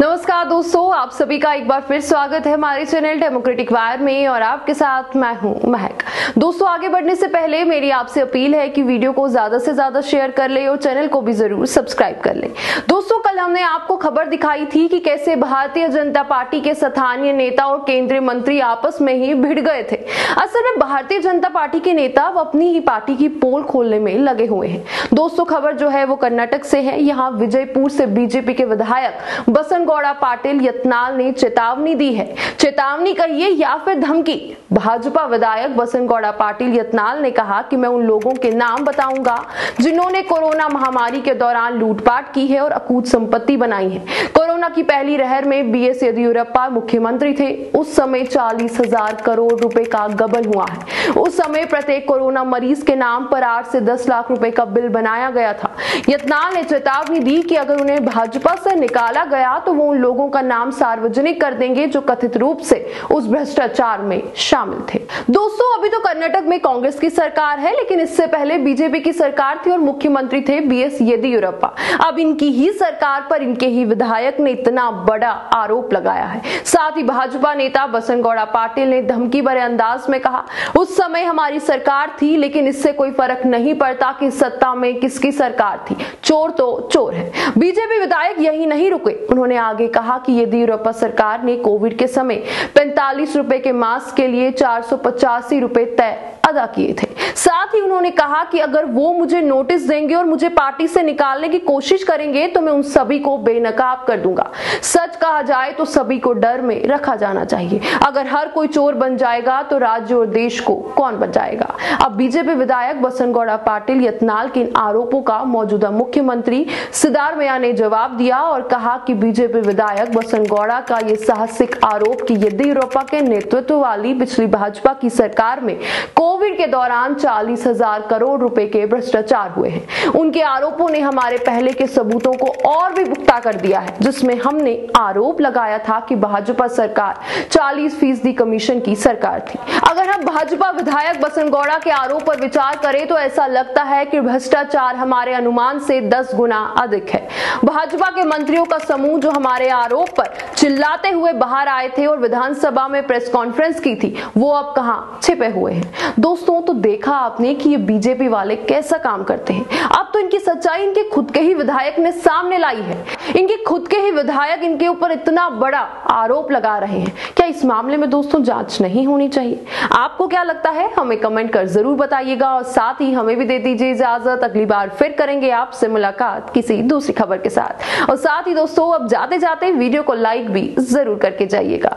नमस्कार दोस्तों, आप सभी का एक बार फिर स्वागत है हमारे चैनल डेमोक्रेटिक वायर में और आपके साथ मैं हूँ महक। दोस्तों, आगे बढ़ने से पहले मेरी आपसे अपील है कि वीडियो को ज़्यादा से ज़्यादा शेयर कर ले और चैनल को भी ज़रूर सब्सक्राइब कर ले। दोस्तों, कल हमने आपको खबर दिखाई थी कि कैसे भारतीय जनता पार्टी के स्थानीय नेता और केंद्रीय मंत्री आपस में ही भिड़ गए थे। असल में भारतीय जनता पार्टी के नेता अब अपनी ही पार्टी की पोल खोलने में लगे हुए हैं। दोस्तों, खबर जो है वो कर्नाटक से है। यहाँ विजयपुर से बीजेपी के विधायक बसंत गौड़ा पाटिल यत्नाल ने चेतावनी दी है। चेतावनी कहिए या फिर धमकी? भाजपा विधायक बसंत गौड़ा पाटिल यत्नाल ने कहा कि मैं उन लोगों के नाम बताऊँगा जिन्होंने कोरोना महामारी के दौरान लूटपाट की है और अकूत संपत्ति बनाई है। कोरोना की पहली लहर में बी एस येदियुरप्पा मुख्यमंत्री थे। उस समय चालीस हज़ार करोड़ रुपए का गबन हुआ है। उस समय प्रत्येक कोरोना मरीज़ के नाम पर आठ से दस लाख रुपए का बिल बनाया गया था। यत्नाल ने चेतावनी दी कि अगर उन्हें भाजपा से निकाला गया तो वो उन लोगों का नाम सार्वजनिक कर देंगे जो कथित रूप से उस भ्रष्टाचार में शामिल थे। दोस्तों, अभी तो कर्नाटक में कांग्रेस की सरकार है, लेकिन इससे पहले बीजेपी की सरकार थी और मुख्यमंत्री थे बी एस येदियुरप्पा। अब इनकी ही सरकार पर इनके ही विधायक ने इतना बड़ा आरोप लगाया है। साथ ही भाजपा नेता बसंत गौड़ा पाटिल ने धमकी भरे अंदाज में कहा, उस समय हमारी सरकार थी, लेकिन इससे कोई फ़र्क नहीं पड़ता कि सत्ता में किसकी सरकार थी। चोर तो चोर है। बीजेपी विधायक यही नहीं रुके। उन्होंने आगे कहा कि येदियुरप्पा सरकार ने कोविड के समय पैंतालीस रुपए के मास्क के लिए चार सौ रुपए तय अदा किए थे। साथ ही उन्होंने कहा कि अगर वो मुझे नोटिस देंगे और मुझे पार्टी से निकालने की कोशिश करेंगे तो मैं उन सभी को बेनकाब कर दूँगा। सच कहा जाए तो सभी को डर में रखा जाना चाहिए। अगर हर कोई चोर बन जाएगा तो राज्य और देश को कौन बचाएगा? अब बीजेपी विधायक बसंत गौड़ा पाटिल यत्नाल के इन आरोपों का मौजूदा मुख्यमंत्री सिद्धारमैया ने जवाब दिया और कहा कि बीजेपी विधायक बसंत गौड़ा का ये साहसिक आरोप कि येदियुरप्पा के नेतृत्व वाली पिछली भाजपा की सरकार में कोविड के दौरान चालीस हज़ार करोड़ रुपए के भ्रष्टाचार हुए हैं। उनके आरोपों ने हमारे पहले के सबूतों को और भी पुख्ता कर दिया है, जिसमें हमने आरोप लगाया था कि भाजपा सरकार 40 फ़ीसदी कमीशन की सरकार थी। अगर हम भाजपा विधायक बसंत गौड़ा के आरोप पर विचार करें तो ऐसा लगता है कि भ्रष्टाचार हमारे अनुमान से 10 गुना अधिक है। भाजपा के मंत्रियों का समूह जो हमारे आरोप पर चिल्लाते हुए बाहर आए थे और विधानसभा में प्रेस कॉन्फ्रेंस की थी, वो अब कहा छिपे हुए हैं। दोस्तों तो देखा आपने कि ये बीजेपी वाले कैसा काम करते हैं। अब तो इनकी सच्चाई इनके खुद के ही विधायक ने सामने लाई है। इनके खुद के ही विधायक इनके ऊपर इतना बड़ा आरोप लगा रहे हैं। क्या इस मामले में, दोस्तों, जाँच नहीं होनी चाहिए? आपको क्या लगता है? हमें कमेंट कर ज़रूर बताइएगा और साथ ही हमें भी दे दीजिए इजाज़त। अगली बार फिर करेंगे आपसे मुलाकात किसी दूसरी खबर के साथ। और साथ ही, दोस्तों, अब जाते जाते वीडियो को लाइक भी ज़रूर करके जाइएगा।